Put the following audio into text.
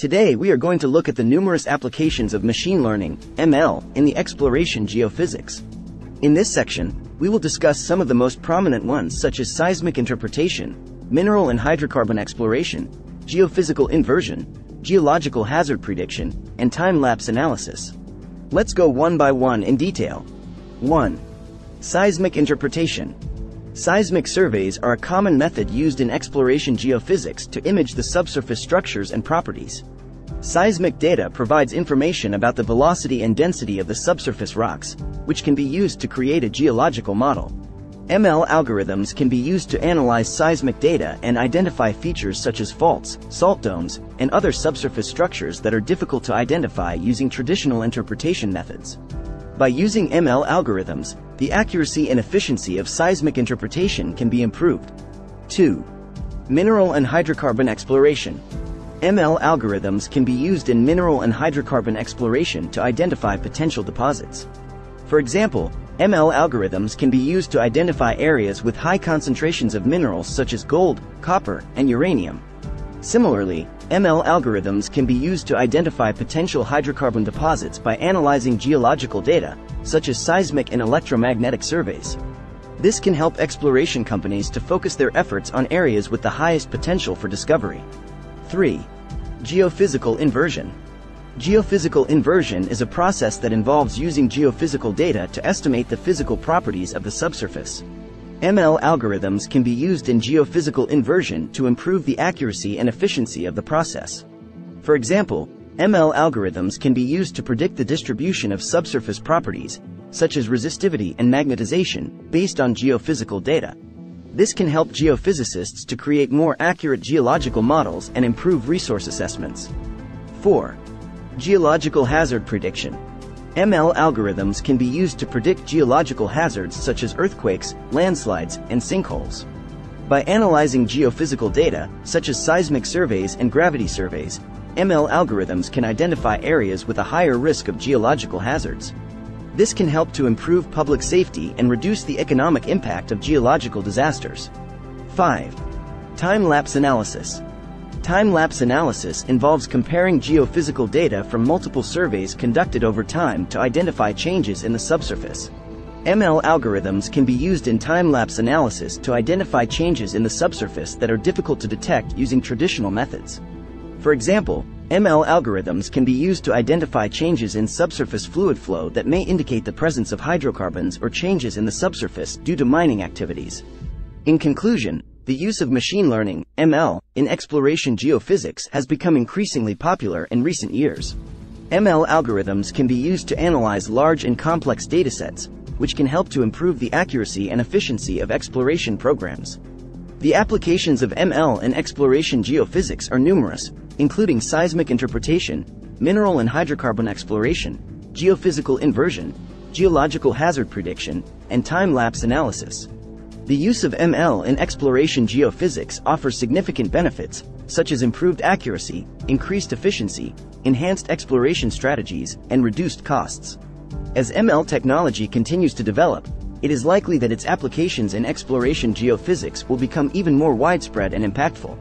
Today we are going to look at the numerous applications of machine learning, ML, in the exploration geophysics. In this section, we will discuss some of the most prominent ones such as seismic interpretation, mineral and hydrocarbon exploration, geophysical inversion, geological hazard prediction, and time-lapse analysis. Let's go one by one in detail. 1. Seismic interpretation. Seismic surveys are a common method used in exploration geophysics to image the subsurface structures and properties. Seismic data provides information about the velocity and density of the subsurface rocks, which can be used to create a geological model. ML algorithms can be used to analyze seismic data and identify features such as faults, salt domes, and other subsurface structures that are difficult to identify using traditional interpretation methods. By using ML algorithms, the accuracy and efficiency of seismic interpretation can be improved. 2. Mineral and hydrocarbon exploration. ML algorithms can be used in mineral and hydrocarbon exploration to identify potential deposits. For example, ML algorithms can be used to identify areas with high concentrations of minerals such as gold, copper, and uranium. Similarly, ML algorithms can be used to identify potential hydrocarbon deposits by analyzing geological data, such as seismic and electromagnetic surveys. This can help exploration companies to focus their efforts on areas with the highest potential for discovery. 3. Geophysical inversion. Geophysical inversion is a process that involves using geophysical data to estimate the physical properties of the subsurface. ML algorithms can be used in geophysical inversion to improve the accuracy and efficiency of the process. For example, ML algorithms can be used to predict the distribution of subsurface properties, such as resistivity and magnetization, based on geophysical data. This can help geophysicists to create more accurate geological models and improve resource assessments. 4. Geological hazard prediction. ML algorithms can be used to predict geological hazards such as earthquakes, landslides, and sinkholes. By analyzing geophysical data, such as seismic surveys and gravity surveys, ML algorithms can identify areas with a higher risk of geological hazards. This can help to improve public safety and reduce the economic impact of geological disasters. 5. Time-lapse analysis. Time-lapse analysis involves comparing geophysical data from multiple surveys conducted over time to identify changes in the subsurface. ML algorithms can be used in time-lapse analysis to identify changes in the subsurface that are difficult to detect using traditional methods. For example, ML algorithms can be used to identify changes in subsurface fluid flow that may indicate the presence of hydrocarbons or changes in the subsurface due to mining activities. In conclusion, the use of machine learning, ML, in exploration geophysics has become increasingly popular in recent years. ML algorithms can be used to analyze large and complex datasets, which can help to improve the accuracy and efficiency of exploration programs. The applications of ML in exploration geophysics are numerous, including seismic interpretation, mineral and hydrocarbon exploration, geophysical inversion, geological hazard prediction, and time-lapse analysis. The use of ML in exploration geophysics offers significant benefits, such as improved accuracy, increased efficiency, enhanced exploration strategies, and reduced costs. As ML technology continues to develop, it is likely that its applications in exploration geophysics will become even more widespread and impactful.